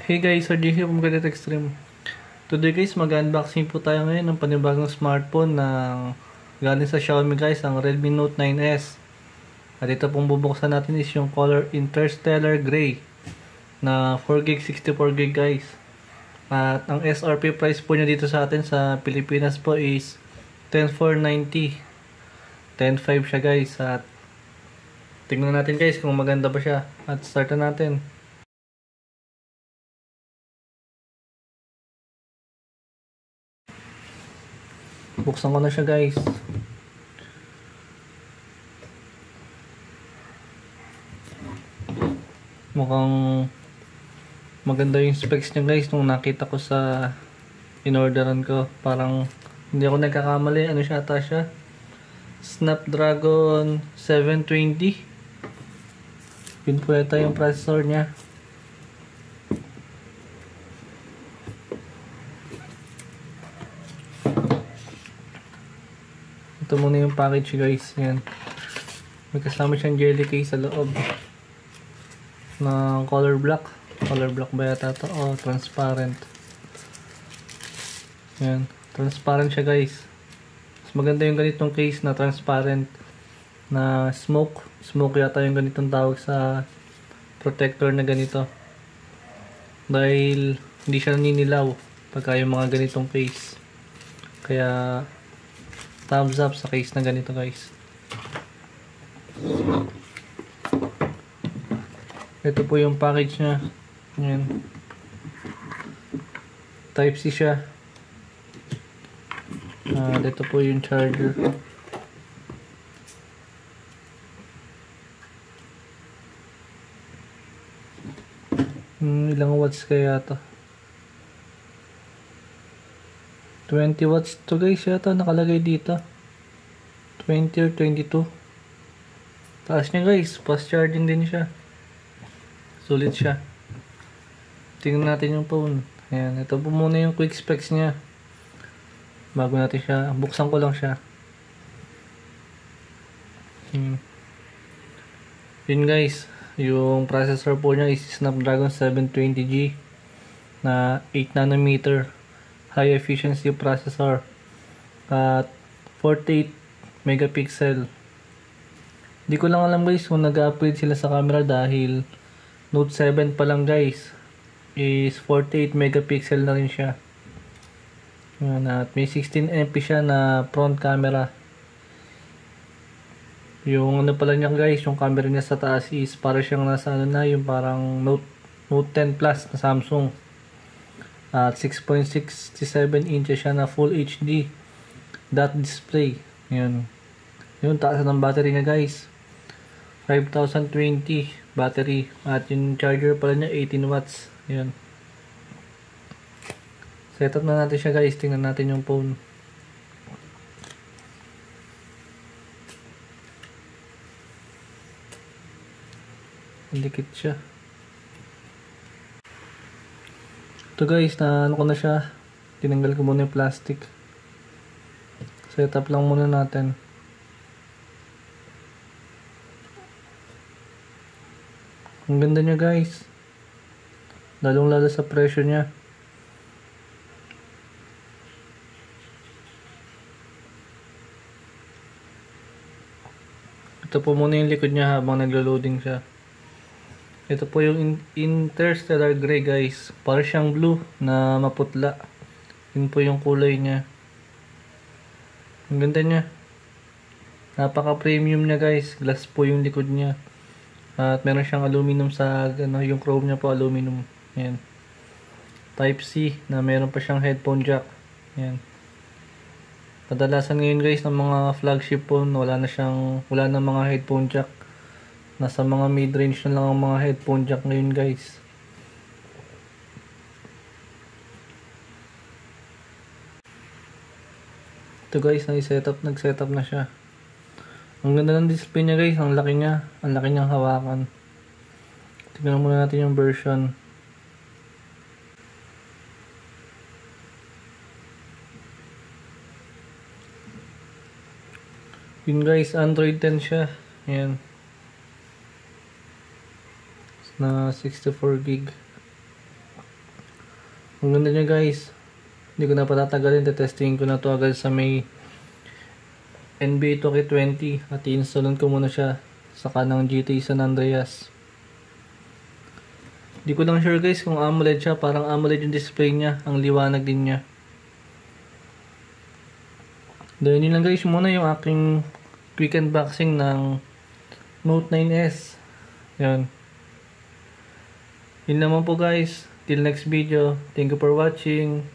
Hey guys, RJ here from Gadget Extreme. Today guys, mag-unboxing po tayo ngayon ng panibagong smartphone ng galing sa Xiaomi guys, ang Redmi Note 9S. At ito pong bubuksan natin is yung color Interstellar Gray na 4GB, 64GB guys. At ang SRP price po niya dito sa atin sa Pilipinas po is 10,490. 10,500 siya guys. At tingnan natin guys kung maganda ba siya. At start na natin. Buksan ko na siya guys. Mukhang maganda yung specs niya guys nung nakita ko sa inorderan ko. Parang hindi ako nagkakamali. Ano siya ata siya? Snapdragon 720. Yun po yata yung processor niya. Ito muna yung package guys. Yan. May kasama siyang jelly case sa loob. Na color black. Color black ba yata ito? Oh, transparent. Yan. Transparent siya guys. Mas maganda yung ganitong case na transparent na smoke. Smoke yata yung ganitong tawag sa protector na ganito. Dahil hindi siya naninilaw pagka yung mga ganitong case. Kaya thumbs up sa case na ganito guys. Ito po yung package niya. Yan. Type C siya. Uh, ito po yung charger. Hmm, ilang watts kaya to? 20 watts to guys yata nakalagay dito. 20 or 22. Taas niya guys. Fast charging din siya. Sulit siya. Tingnan natin yung phone. Ayan. Ito po muna yung quick specs niya. Bago natin siya. Buksan ko lang siya. Hmm. Yun guys. Yung processor po niya is Snapdragon 720G na 8 nanometer high efficiency processor at 48 megapixel. Hindi ko lang alam guys kung nag-upgrade sila sa camera dahil Note 7 pa lang guys is 48 megapixel na rin siya. Yan, at may 16 MP siya na front camera. Yung ano pala niya guys, yung camera niya sa taas is para siyang nasa ano na, yung parang Note, Note 10 Plus na Samsung. At 6.67 inches siya na Full HD dot display. Yun. Yun, taas ng battery niya guys. 5020 battery. At yung charger pala niya 18 watts. Yun. Setup na natin siya guys. Tingnan natin yung phone. Dikit siya. Ito guys, na ano ko na siya. Tinanggal ko muna yung plastic. Setup lang muna natin. Ang ganda niya guys. Lalong lalo sa presyo niya. Ito po muna yung likod niya habang naglo-loading siya. Ito po yung Interstellar Gray guys. Para siyang blue na maputla. Yun po yung kulay niya. Ang ganda niya. Napaka premium niya guys. Glass po yung likod niya. At meron siyang aluminum sa ano, yung chrome niya po aluminum. Ayan. Type C na meron pa siyang headphone jack. Ayan. Kadalasan ngayon guys ng mga flagship phone wala na siyang wala na mga headphone jack. Nasa mga mid-range na lang ang mga headphone jack ngayon guys. Ito guys, nag-setup, nag-setup na siya. Ang ganda ng display niya guys, ang laki niya, ang laki niyang hawakan. Tignan muna natin yung version. Yun guys, Android 10 siya. Ayan. Na 64 gig. Ang ganda niya guys. Hindi ko na patatagalin. Testing ko na to agad sa may NBA 2K20 at i-installan ko muna siya sa kanang GT San Andreas. Di ko lang sure guys kung AMOLED siya. Parang AMOLED yung display niya. Ang liwanag din niya. Dahil yun lang guys muna yung aking quick unboxing ng Note 9S. Yan. Yun naman po guys. Till next video. Thank you for watching.